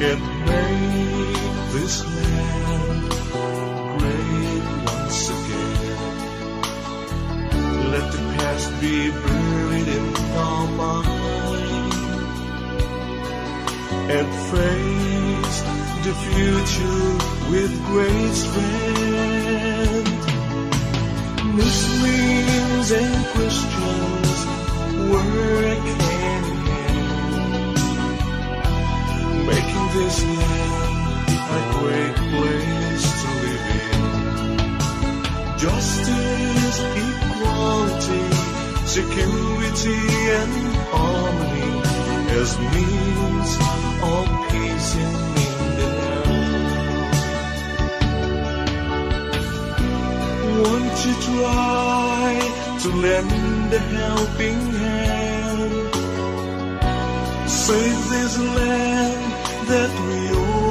and make this land great once again. Let the past be buried in our mind and face the future with great strength. Muslims and Christians work this land a great place to live in. Justice, equality, security, and harmony as means of peace in Mindanao. Won't you try to lend a helping hand? Save this land that we own.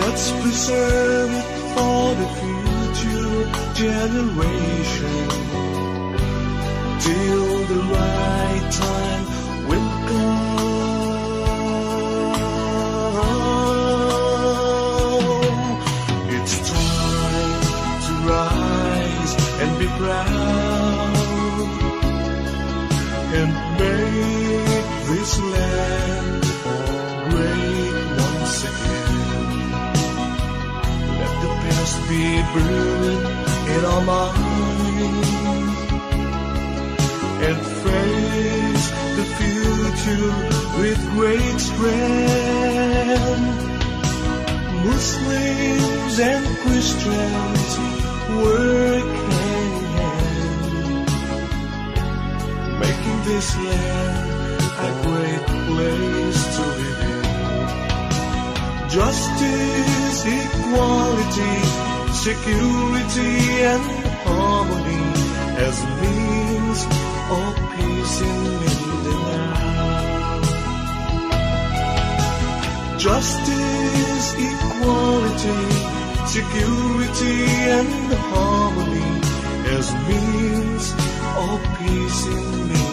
Let's preserve it for the future generation till the right time buried in our minds and face the future with great strength. Muslims and Christians work hand in hand, making this land a great place to live in. Justice, equality, security, and harmony as means of peace in Mindanao. Justice, equality, security, and harmony as means of peace in Mindanao.